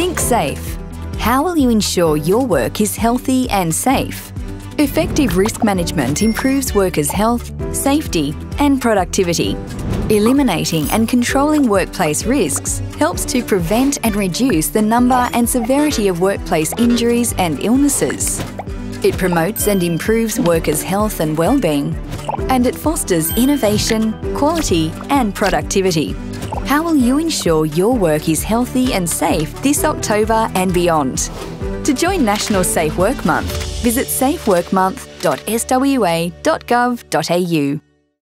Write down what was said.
Think safe. How will you ensure your work is healthy and safe? Effective risk management improves workers' health, safety, and productivity. Eliminating and controlling workplace risks helps to prevent and reduce the number and severity of workplace injuries and illnesses. It promotes and improves workers' health and well-being, and it fosters innovation, quality, and productivity. How will you ensure your work is healthy and safe this October and beyond? To join National Safe Work Month, visit safeworkmonth.swa.gov.au.